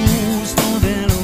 luz, um